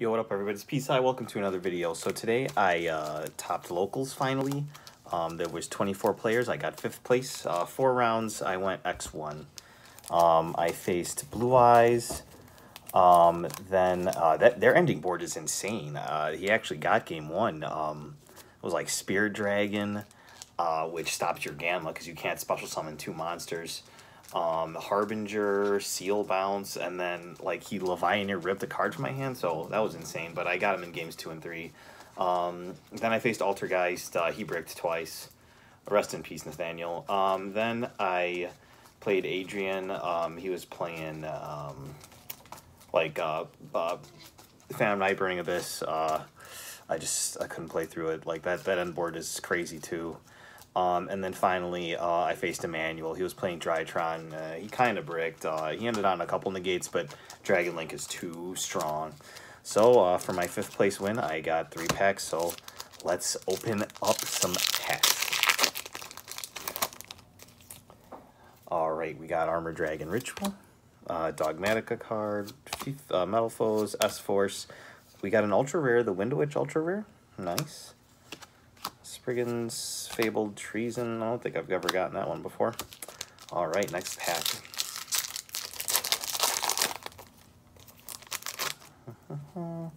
Yo, what up everybody? It's Peace Eye. Welcome to another video. So today I uh, topped locals finally. Um, there was 24 players. I got fifth place. Uh, four rounds. I went X1. Um, I faced Blue Eyes. Um, then uh, that their ending board is insane. Uh, he actually got game one. Um, it was like Spirit Dragon, uh, which stops your Gamma because you can't special summon two monsters um, Harbinger, Seal Bounce, and then like he Levianeer ripped a card from my hand, so that was insane. But I got him in games two and three. Um, then I faced Altergeist. Uh, he bricked twice. Rest in peace, Nathaniel. Um, then I played Adrian. Um, he was playing um, like uh, uh, Phantom Knight, Burning Abyss. Uh, I just I couldn't play through it. Like that that end board is crazy too. Um, and then finally, uh, I faced Emmanuel. He was playing Drytron. Uh, he kind of bricked. Uh, he ended on a couple negates, but Dragon Link is too strong. So uh, for my fifth place win, I got three packs. So let's open up some packs. All right, we got Armor Dragon Ritual, uh, Dogmatika card, uh, Metal Foes, S-Force. We got an Ultra Rare, the Window Witch Ultra Rare. Nice. Spriggan's Fabled Treason. I don't think I've ever gotten that one before. All right, next pack.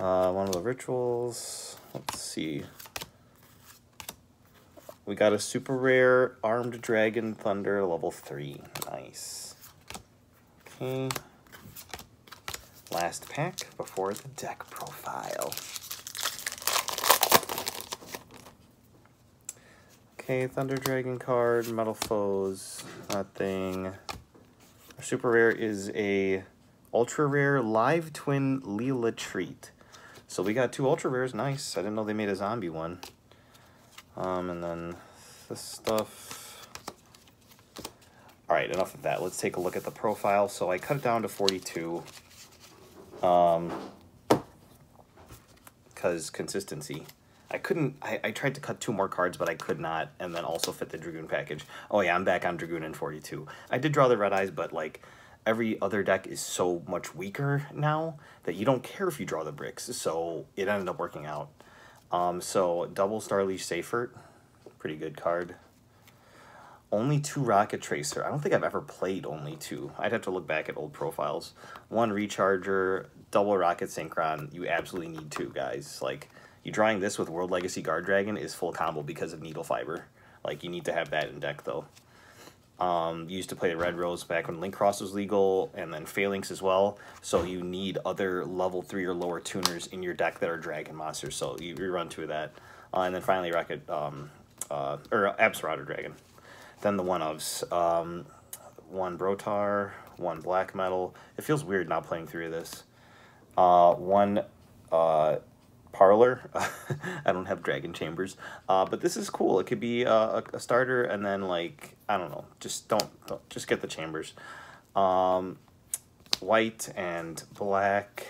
uh, one of the rituals. Let's see. We got a super rare Armed Dragon Thunder level 3. Nice. Okay. Last pack before the deck profile. Okay, Thunder Dragon card, Metal Foes, that thing. Our super rare is a ultra rare live twin Lil-la Treat. So we got two ultra rares, nice. I didn't know they made a zombie one. Um, and then this stuff. All right, enough of that. Let's take a look at the profile. So I cut it down to 42. Um, because consistency. I couldn't, I, I tried to cut two more cards, but I could not, and then also fit the Dragoon package. Oh yeah, I'm back on Dragoon in 42. I did draw the Red Eyes, but like, every other deck is so much weaker now that you don't care if you draw the bricks, so it ended up working out. Um, so, double Starliege Seyfert, pretty good card. Only two Rokket Tracer. I don't think I've ever played only two. I'd have to look back at old profiles. One Recharger, double Rokket Synchron. You absolutely need two, guys. Like, you drawing this with World Legacy Guard Dragon is full combo because of Needle Fiber. Like, you need to have that in deck, though. Um, used to play Red Rose back when Link Cross was legal, and then Phalanx as well. So you need other level 3 or lower tuners in your deck that are Dragon monsters. So you, you run two of that. Uh, and then finally Rocket, um, uh, or Absorouter Dragon. Then the one-ofs. Um, one Brotar, one Black Metal. It feels weird not playing three of this. Uh, one uh, parlor. I don't have dragon chambers, uh, but this is cool. It could be a, a, starter, and then like I don't know, just don't, don't just get the chambers. Um, white and black,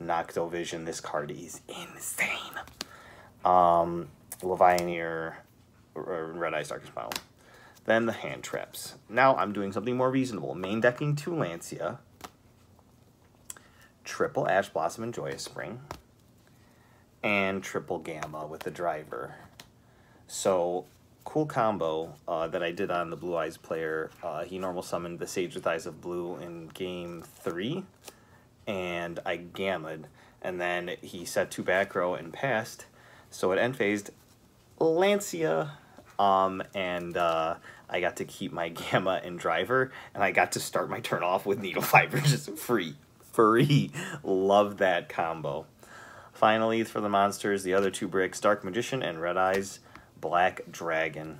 Noctovision. This card is insane. Um, Red Eyes Darkest Final. Then the hand traps. Now I'm doing something more reasonable. Main decking two Lancea. Triple Ash Blossom and Joyous Spring and triple gamma with the driver. So cool combo uh, that I did on the Blue Eyes player. Uh, he normal summoned the Sage with Eyes of Blue in game three, and I gammaed, and then he set two back row and passed. So it end phased Lancea, um, and uh, I got to keep my gamma and driver, and I got to start my turn off with needle fiber just free. Free. Love that combo. Finally, for the monsters, the other two bricks, Dark Magician and Red Eyes Black Dragon.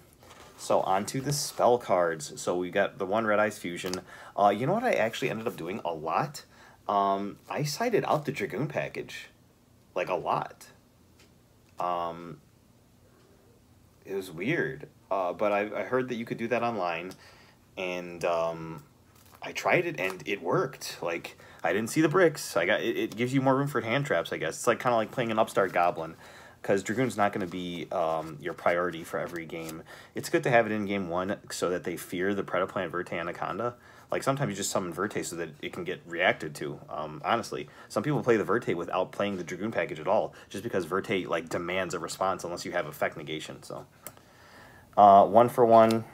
So onto the spell cards. So we got the one Red Eyes Fusion. Uh, you know what I actually ended up doing a lot? Um, I cited out the Dragoon package. Like a lot. Um, it was weird. Uh, but I, I heard that you could do that online. And um, I tried it and it worked. Like I didn't see the bricks. I got it, it gives you more room for hand traps, I guess. It's like kind of like playing an upstart goblin because Dragoon's not going to be um, your priority for every game. It's good to have it in game one so that they fear the Predaplant Verte Anaconda. Like sometimes you just summon Verte so that it can get reacted to. Um, honestly, some people play the Verte without playing the Dragoon package at all, just because Verte like demands a response unless you have effect negation. So, uh, one for one,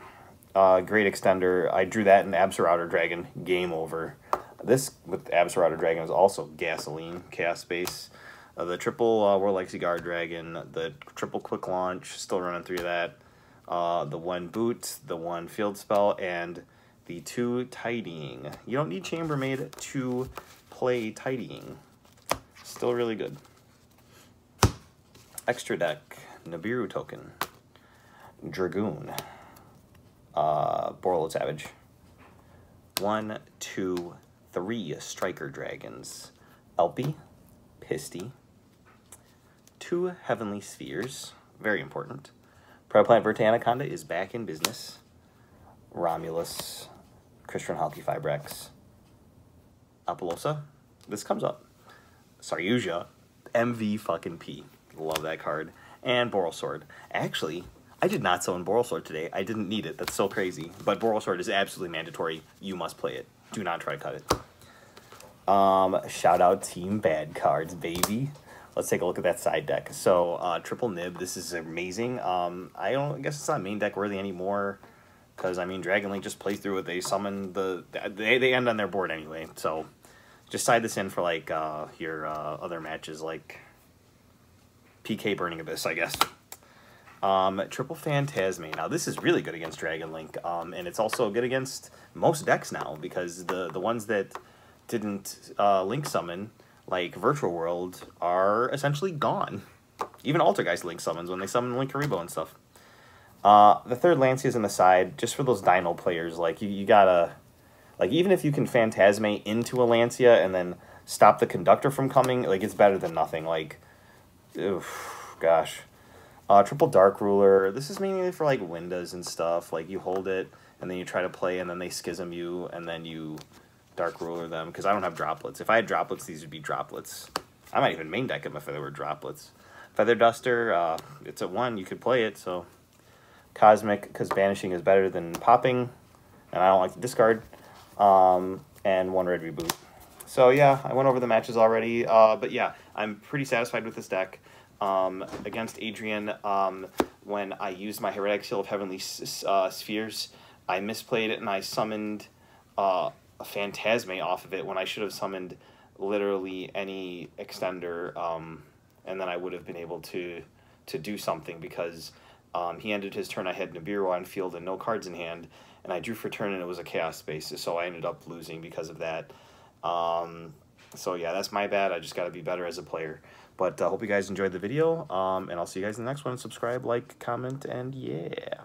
uh, great extender. I drew that in Absorouter Dragon. Game over. This with Absorouter Dragon is also gasoline, chaos space. Uh, the triple uh, World Legacy Guard Dragon, the triple quick launch, still running through that. Uh, the one boot, the one field spell, and the two tidying. You don't need chambermaid to play tidying. Still really good. Extra deck, Nibiru token, Dragoon, uh, Savage. One, two, three Striker Dragons, Elpie, Pisty, two Heavenly Spheres, very important. Predaplant Verte Anaconda is back in business. Romulus, Crystron Halqifibrax, Apollousa. This comes up. Saryuja, MV fucking P. Love that card. And Borrelsword. Actually, I did not summon Borrelsword today. I didn't need it. That's so crazy. But Borrelsword is absolutely mandatory. You must play it. Do not try to cut it. Um, shout out Team Bad Cards, baby. Let's take a look at that side deck. So, uh, Triple Nib, this is amazing. Um, I don't I guess it's not main deck worthy anymore. Because, I mean, Dragon Link just plays through it. They summon the... They, they end on their board anyway. So, just side this in for, like, uh, your uh, other matches, like PK Burning Abyss, I guess. Um, Triple Phantasme. Now, this is really good against Dragon Link. Um, and it's also good against most decks now. Because the, the ones that didn't uh, Link summon, like Virtual World, are essentially gone. Even Altergeist Link summons when they summon Linkuriboh and stuff. Uh, the third Lancea is in the side, just for those Dino players. Like, you, you gotta... Like, even if you can Phantasme into a Lancea and then stop the Conductor from coming, like, it's better than nothing. Like, oof, gosh. Uh, triple Dark Ruler. This is mainly for, like, Windows and stuff. Like, you hold it, and then you try to play, and then they Schism you, and then you Dark Ruler them. Because I don't have Droplets. If I had Droplets, these would be Droplets. I might even main deck them if they were Droplets. Feather Duster, uh, it's a 1. You could play it, so... Cosmic, because banishing is better than popping, and I don't like to discard. Um, and one red reboot. So yeah, I went over the matches already, uh, but yeah, I'm pretty satisfied with this deck. Um, against Adrian, um, when I used my Hieratic Seal of Heavenly uh, Spheres, I misplayed it and I summoned uh, a Phantasme off of it when I should have summoned literally any extender, um, and then I would have been able to to do something because um, he ended his turn. I had Nibiru on field and no cards in hand, and I drew for turn and it was a chaos space, so I ended up losing because of that. Um, so yeah, that's my bad. I just got to be better as a player. But I uh, hope you guys enjoyed the video, um, and I'll see you guys in the next one. Subscribe, like, comment, and yeah.